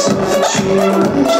So true.